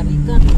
hari